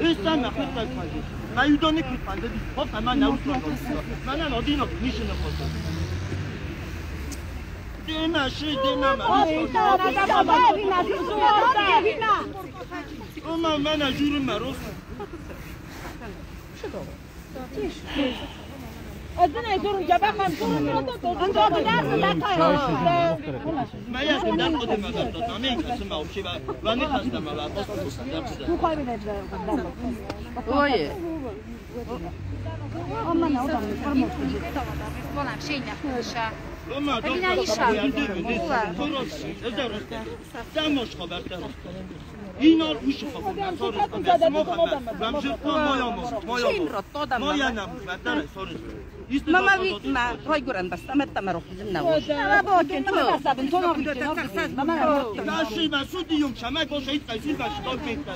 Esta me afecta el país. Me ayudó ni culpa de disputa, me han ausado. Me han odino, ni se me pasó. Dena, she, dena, me han ausado. Ama ben acırım ben olsun. Şu da olur. Değişik. Ma ya dan ode ma da da me kasim ma uchi va. Vani khasta ma la. Bu kaybedecekler. Oye. Ama ne adam farmos. Volám, sénynek se. Oma do. Bine isha. Damos khabarte. اینا روش خب نصار است محمد رمز تو مایا مو مایا Şeyin rotto da مایا mama. نم بدر سورس Mama vi ma roi guran basta metta мама ма той гуран баста матта марохизм наво ава бокен то масабин то мавикен мама каши ма суди юм чама коша ит кайси баш то петта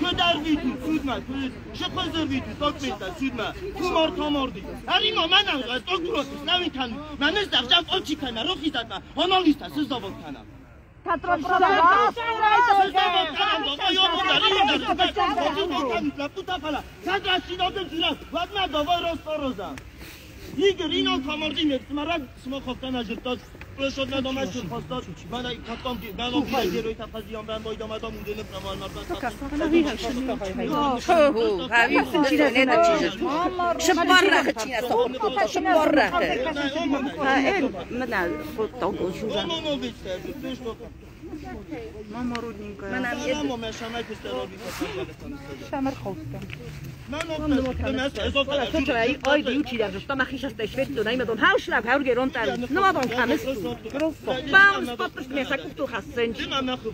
то дар виту суд ма то ше хозер виту то петта суд ма ту мор то морди ари ма манам газ то гурот навин кан манес давчав очи кана рохизат ма хонолиста сызовот кана Katron من روزم دیگر اینا کاماردی میرد مرا سما خفتن اجر داد شد ندامه شد خواستاد من ای کتام دی من اون بیایی روی تفضیان برم باید آمدم مونده نفرم آن Ho ho, havi funcine ne da çizer. Şıparra hıçına sokup şıparra. Ha el mana foto goşuza. Mama rudninka. Mana Şamar xolta. Toto ei oi di uccidere, sto ma chisha sta svetto, dai madon hauschlag, haurge rontar. No madon kames. Bam, spottos me sa kutu hasen.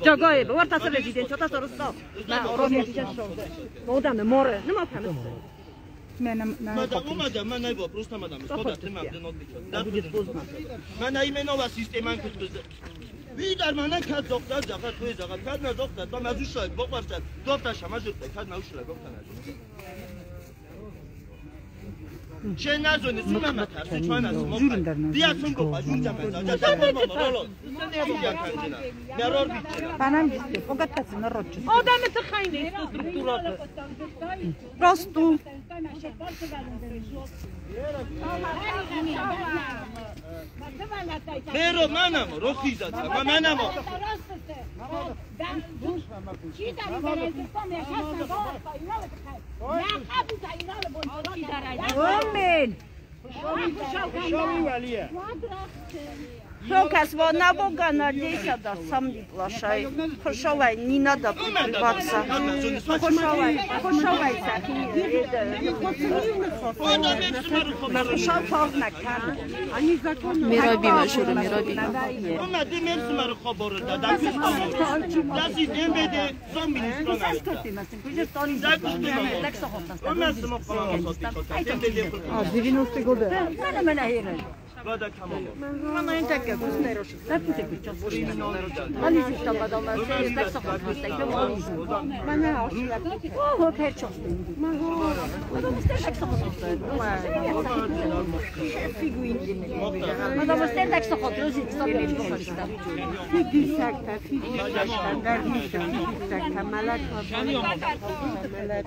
Jogoe, vorta sa rezidenza, ta sa rosto. Ma orobie ti jasso. Moda me more, no ma kames. من نای با پروست نمدم خودت مبدن بیچاره من نای منو و سیستم کت بزن بی در من کد دختر زغت توی زغت کد نه دختر تا مزو شاید بقفتن دختر شما جد کد نو شاید گفتن چه نزونی سو من ترسی چای نزو مفت بیا سون گفت جون جمع جا جا بابا مرالو یا کنجنا مرار gatasını rotçu. Odame te khayne sto strukturatı. Prostu. خیر منم رو خیزت منامو. منم چی شامی ولیه во на Бога надейся да сам не плашай. Пошовай, не надо прикрываться. Пошовай, пошовай сахи. Пошов фог накан. Они законно. Mirobi mashuru mirobi. اومده مرسی مرا خبر داد دست دستی دم بده زن مینیستان اومد ما خواهم خواهد دم بده Vada tamam oldu. Bana en dakika kız ne roşu. Ne bu tek çok boş. Ben hiç işte adamlar şey pek sokak mıstıkım olmuyor. Ben ne hoşuma. Oh pek çok. Ben ho. Adam istek sokak mıstıkım. Figuin dinle. Adam istek pek sokak rozi istemiyor. Figuin sakta, figuin sakta, dermişan, sakta, malak, malak.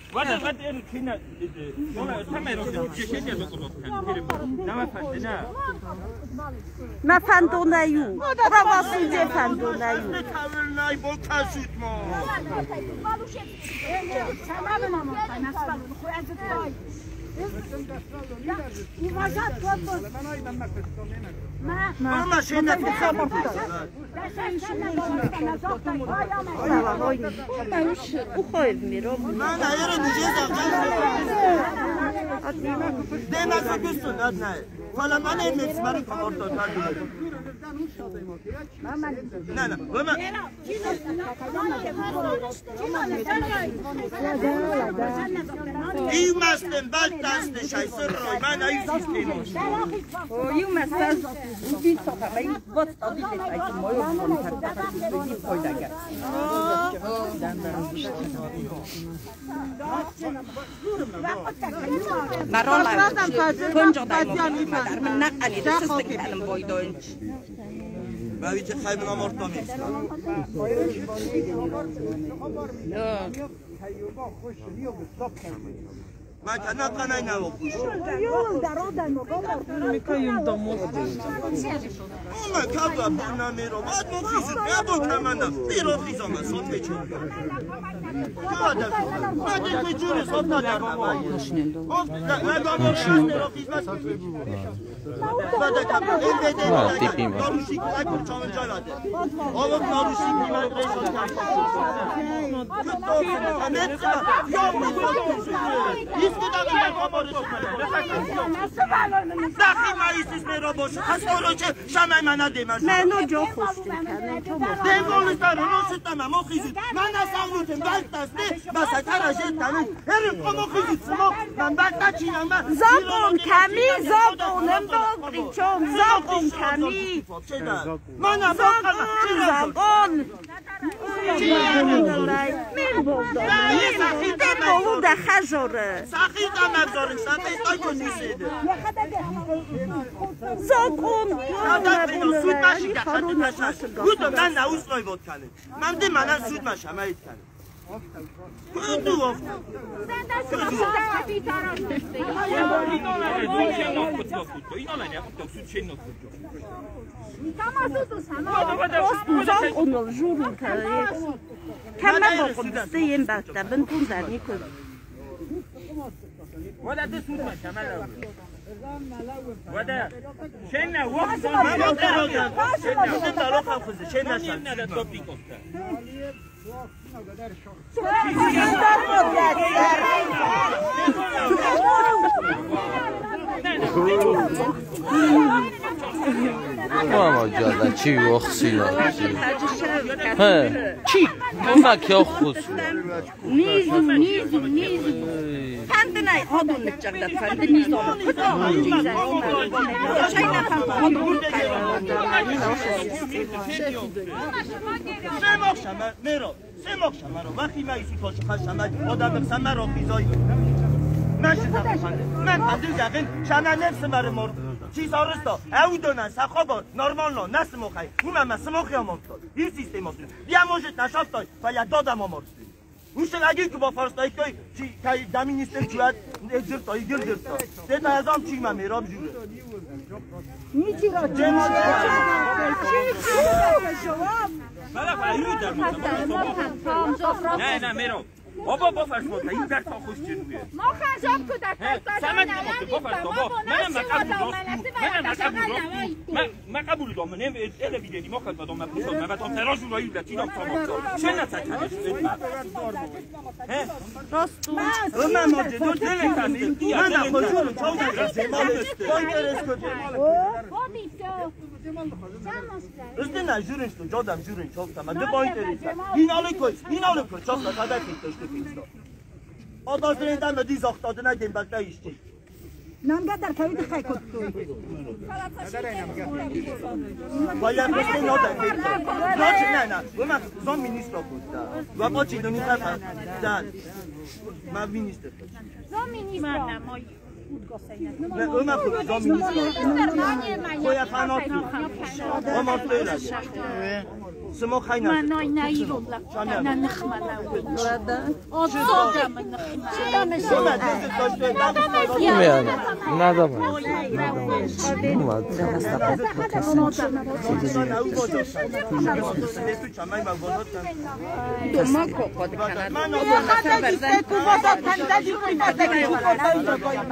Warte, warte, ihre Kinder. Äh, äh, jetzt haben wir doch die Kinder so gemacht. Ne, efendi, ne? Mən fənd onayım. Bura basın deyə fənd onayım. Ne tavırlay, bol təsüt mə. Səməlin amma, nəsbə, xəzət qoy. Uważać to, to... Mama się na to samo Ona już uchodzi mi robi. Mama, ja کن من با قرارم شده دارو خفزه چه نشن ماما جاده چی وخسینا ها چی کمک یا خصو نیزو نیزو نیزو پند نه آدون نچگده پند نیست آدون کدام چیزه چای نفهم آدون سه ماه شمه میرا سه ماه شمه رو وقتی من ایسی کاش خش شمه آدم بخسم من را خیزایی من شدم خنده من خنده یقین شمه نفس مره مرد چیزا رستا او دونن سخابا نرمال نه My name I know. Oh my god, I'm not using a few. Istem çuat edzir tay gir dir ta. Te ta azam çi ma merab jure. نیچی را Cemal نه نه میرو بابا بافرش بود این در تا خوش جنویه ما خجاب کودک سمت نماته بافرش بابا منم مقبول راست منم مقبول راست من مقبول دام من ال ویدنی ما خد دام مقبول من رایی لتی دام تا چه نتکنش Ömer moce dur dele kani. Ben de Nu, nu, Cam atât o no jurul care Cam am văzut să e în basta, bând cum dar nicol. Oare atât sunt mă, cam alea. وده شنا ماما جان چی وخسی چی؟ ها چی ما کیا خوس نیزو نیزو نیزو فند نای هدون چقدر فند نیزو خدا شاید فند هدون سه مخشمه میرو سه مخشمه رو وقتی مایسی کاش خشمه آدم بخشمه رو خیزایی kanatı. Ömer söyle. Smo khayna. منای نیرون نه نخمنه آزادم نخمنه Ömer dedi taştı. میانه ندامه دوما کوکو دکنه من زونه نه فالر توجه در زونه زیتو نه ایران ايش زونه زونه سنيرا ايش زونه ما نام يبي كان عندك زون تايس قال يشتغل بعد ما انا تنبل انت تو سيش سو ساجا انا تو سيش كانوا ديستو نتو شده من ام ایران آدم ایران مثل ما خود تکون کنم سیساد من منم نفسی من را مرتا تس کنم ما شجوره شای سود من من نای سود نره هیچ به پیزا من کلم نفته هیچ به پیزا نیست زمان که کس خوب مارشا مردیسی لوی نادیا مرد افتادم نفتم دستگاه احساس کنیم اگه اسکا که کس اومدم نموز من Tata ci شروع کن سباب زارن ندامتونم شمه این برون که بسا بودی چی در این در زونه کنت میباب زارن ما دیگه چی زونه Pero, cabrón,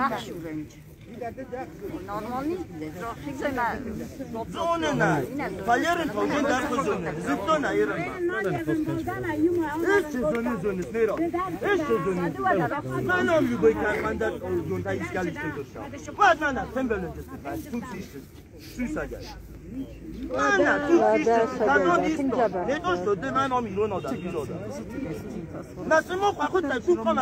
este, que no digo de dar otra rosita, no te iba a llamar, no, yo me he dicho, yo me he dicho, من ابلو شده نکن تو کشتا کسی در تفاس ملا بسته من در دایره دی پادر تا نولی من من تکا بسته دستی نازو باکایی من نستمام دل تا من او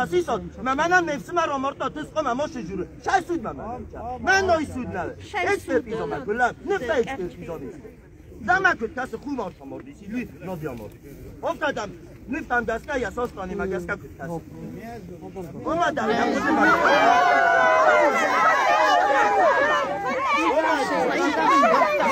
بیت زات هستی من دادم دادم من هم از بلون نمونه من هم از بلون نه بیرون تا ایستی دادم دادم دادم ور تا چیک چیز گفت یا چیک لب گفت Jaj was. Ona, ona, Zofia, nie wypista, da,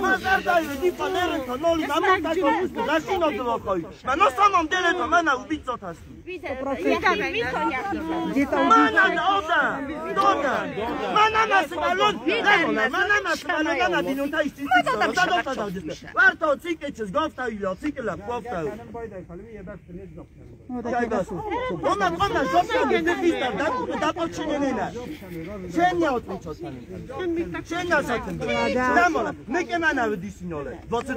Mazardai, panerek, noli, mamy taką muzykę, lasino do lokoj. Ma no samą doda. Na i ścisk. Warto la się tam post. Macie się naj. تو کار کن دومه تو تک مدر ندامه موشا بود های و دومه خود دیده خدا ایوا بیم اگر نوستا این مدام ما پرکنی کنیس ولمو روز من روز دا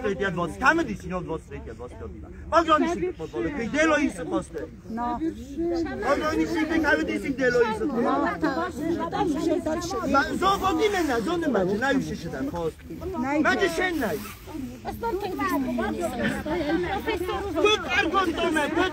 خود تا لگی ما پرکن کنه تو من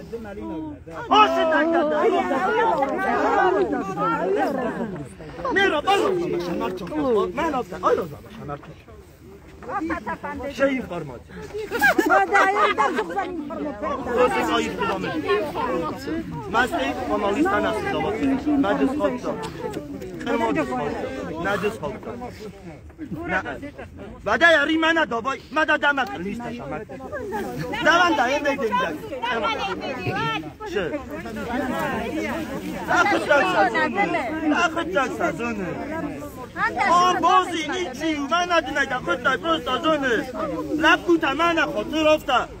میرو بازم شمار چون من آفتم آی روزم شمار چون چه اینفورماتی؟ روزی که آیید بدامه مستی آنالیستان هستی دواتی نجس خواب دا خیلی نجس خواب دا نجس خواب دا نه بعد یاری من داوای من دادم اکل نیست شمک دوان دا این بیدیم دا چه اخت جاکسا اخت جاکسا زونه آن بازی نیچی من ندینه خود تا پروست زونه لب کوتا من خاطر افته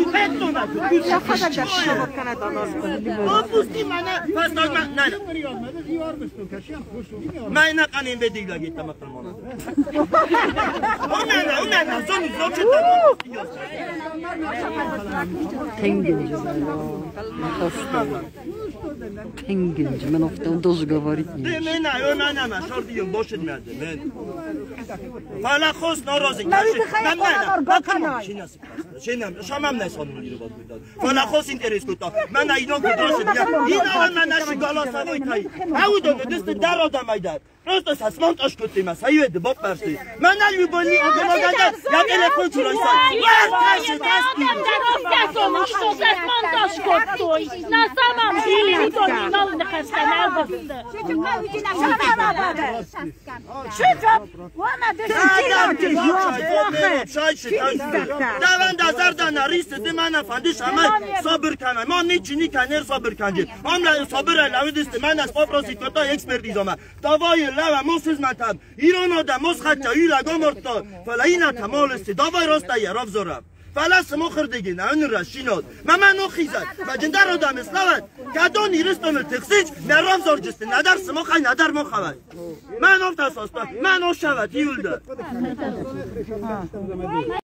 Thank you. halo. Engage, men ofta on dozu gavarit niye. Ne men ayo men ama şor diyorum boş etmedi men. Bana kos norozi. Ben ben ben bakana. Şinası kasta. Şinam şamam ne sonu yürü bak burada. Bana kos interes kuta. Ben ayno kudosu diye. Yine ben aşı galasanoy tay. Havudu düstü dar odamaydı. راست از اسمان تاش کتیم از هایی به باب برسیم من نلوی بلی او کما گندن یا بله پل تو رایسا ورد تشه تشتیم در آف گزم اشتو از اسمان تاش کتوی نسام هم بیلی می تو نینال نخسته نبسته چه جب چه جب چه جب چه جب چه جب چه جب چه جب دوان دزر دن ریست دی من افندیش همه صبر کنم ما نیچی نیکنه صبر کنجیم هم لن صبر الهوی دیست من از پاپ راسی کتا اکسپردیز همه دوای موسیز مطب. ایران آدم موس خچه ای لگا مرتا. فلا این تمال است. داوای راست یراف زورم فلا سمو خردگی. نه اون رشیناد. ما من نو خیزد. و جندر آدم اسلاوت کدو نیرستم التخسیج نرام زور جسته. ندر سمو خی ندر خواهد من افت اساستا من او شود یولده